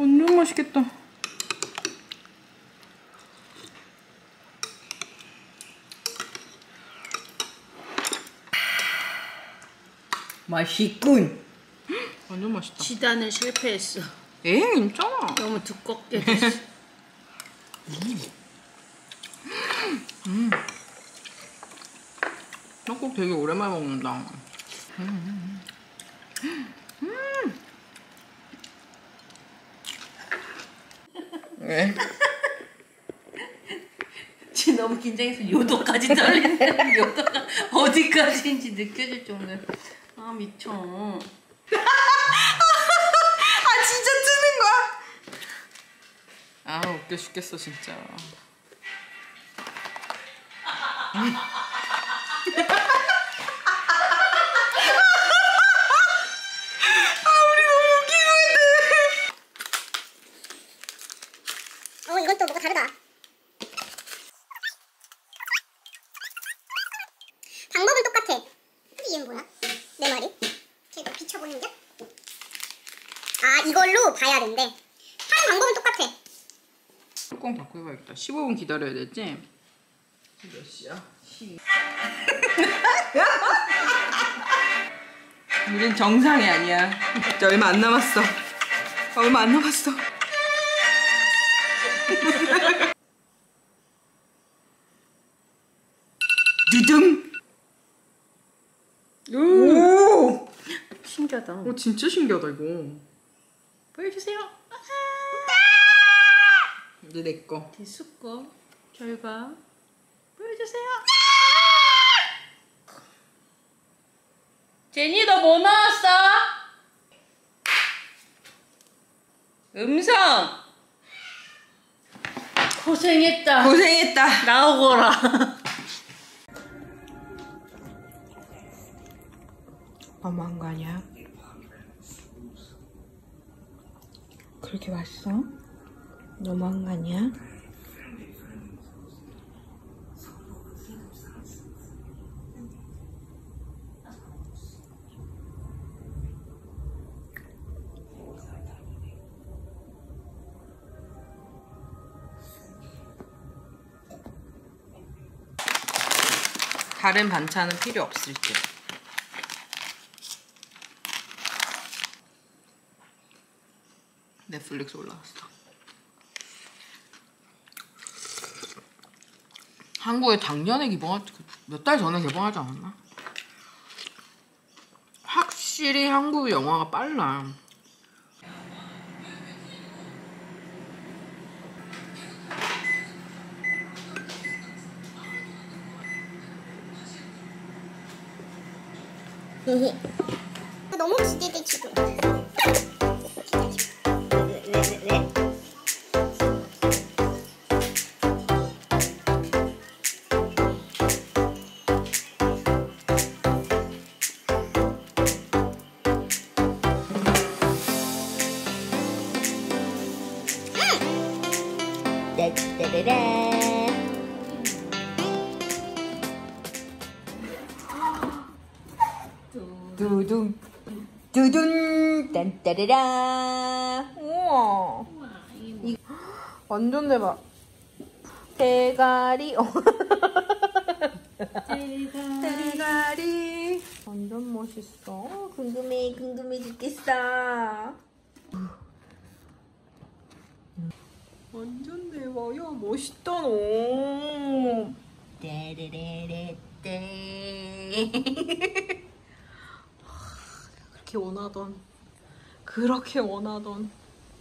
완전 맛있겠다. 맛있군. 완전 맛있다. 지단은 실패했어. 에이, 괜찮아. 너무 두껍게 됐어. 떡국 되게 오랜만에 먹는다. 왜? 지금 너무 긴장해서 요도까지 떨리네. 요도가 어디까지인지 느껴질 정도로. 아 미쳐. 죽겠어 진짜. 뚜껑 닫고 해봐야겠다. 15분 기다려야 되지? 몇 시야? 12. 우린 정상이 아니야. 진짜 얼마 안 남았어. 얼마 안 남았어. 두둥. 오! 신기하다. 오 진짜 신기하다 이거. 보여주세요. 이제 내 거. 디스코 결과 보여주세요. 제니 너 뭐 나왔어? 음성. 고생했다. 고생했다. 나오거라. 너무한 거 아니야? 그렇게 맛있어? 아니야? 다른 반찬은 필요 없을 때. 넷플릭스 올라왔어. 한국에 작년에 개봉할 몇달 전에 개봉하지 않았나? 확실히 한국 영화가 빨라. 너무 기대돼, 지금. 두둥 두둔 딴따라라. 우와. 이- 완전 대박. 대가리. 어. 대가리. 완전 멋있어. 궁금해 궁금해 죽겠어. 완전 대박 야. 멋있다 너. 떼레레레떼 그렇게 원하던 그렇게 원하던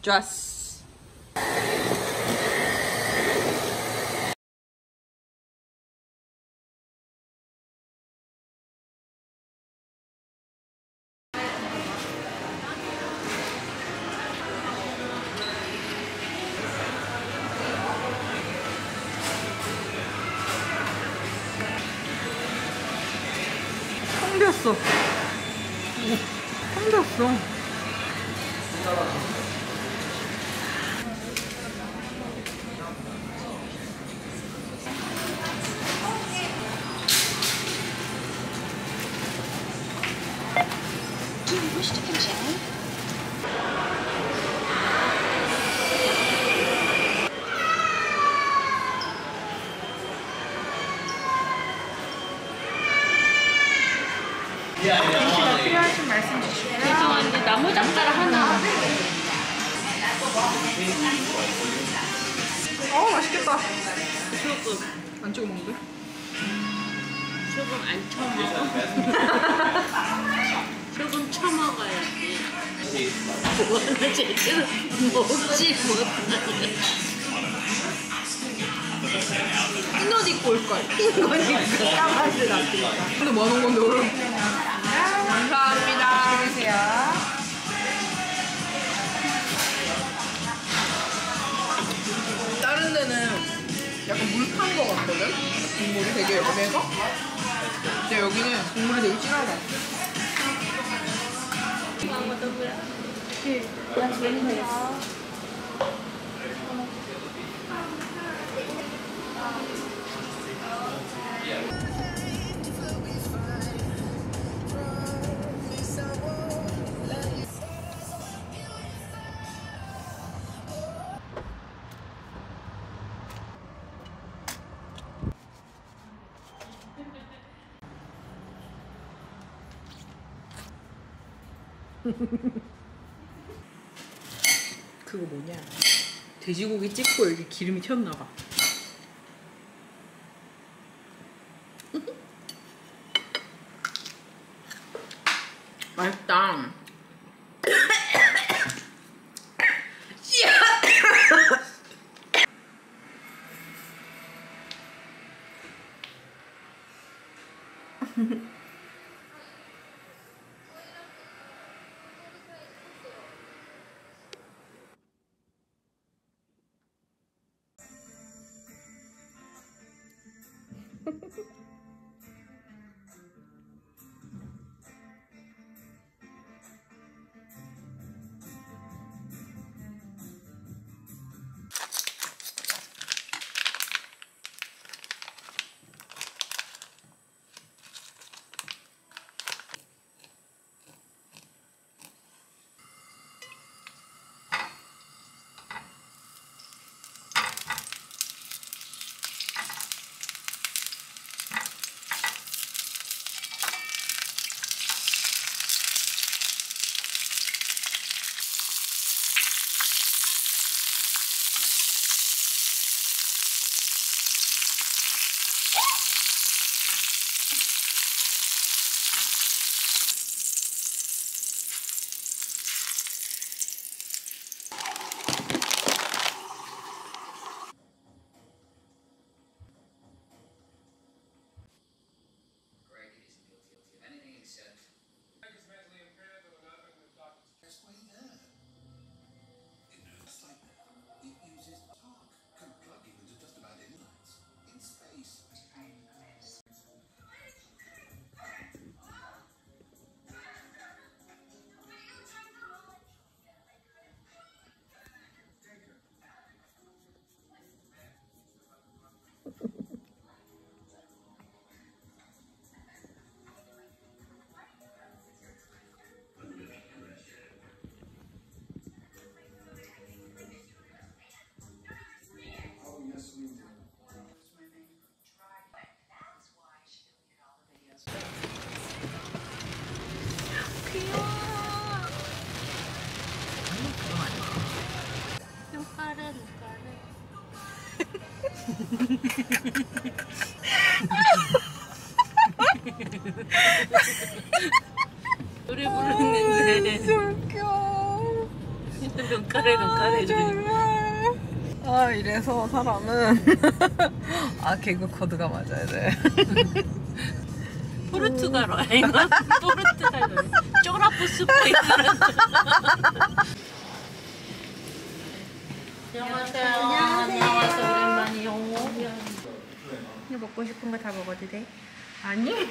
드레스 성됐어 성됐어 wish to continue? 필요하신 말씀 주시고요. 죄송한데 나무 젓가락 하나. 어 맛있겠다. 조금 안 찍어 먹는데? 조금 안 쳐먹어. 조금 쳐먹어야지. 그거는 제대로 먹지 못하네. 흰옷 입고 올 걸. 흰옷 입고 까만색 놨으니까. 근데 뭐 하는 건데 오늘? 국물이 되게 연해서? 근데 여기는 국물이 되게 진하다. 그거 뭐냐? 돼지고기 찍고 여기 기름이 튀었나 봐. 맛있다. 눈가래 눈가래 아 이래서 사람은 아 개그 코드가 맞아야 돼. 포르투갈어 아닌가? 포르투갈 노래 쪼라프 스페이스라는 안녕하세요 안녕하세요 오랜만이요 이거 먹고 싶은 거 다 먹어도 돼? 아니?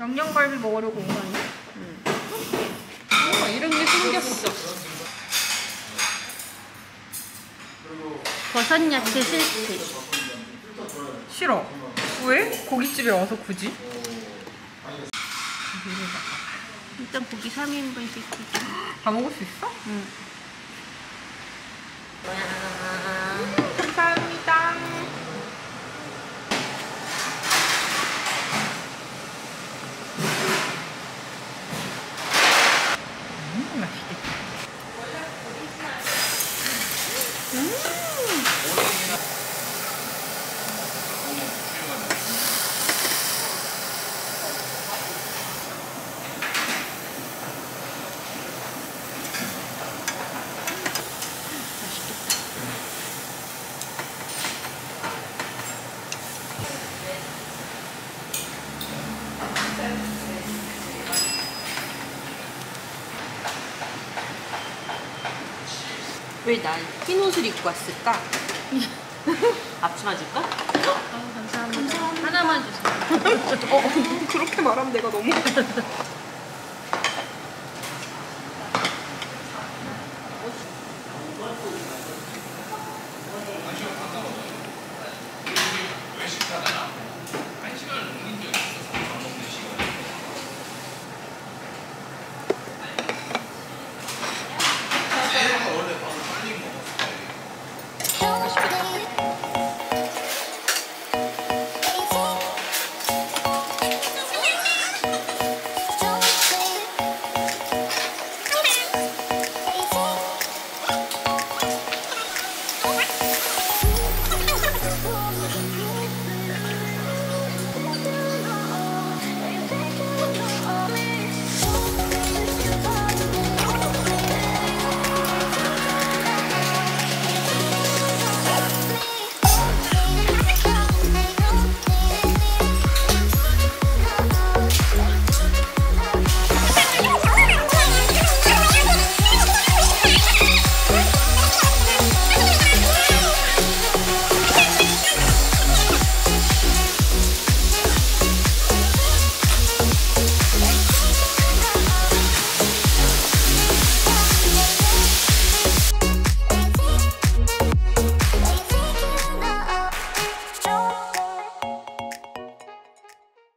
양념갈비 먹으려고 온 거 아니야? 어, 이런 게 생겼어. 버섯 야채 실트 싫어. 왜? 고깃집에 와서 굳이? 일단 고기 3인분 시키자. 다 먹을 수 있어? 응. 왜 난 흰 옷을 입고 왔을까? 앞치마 줄까? 감사합니다. 하나만 주세요. 어, 그렇게 말하면 내가 너무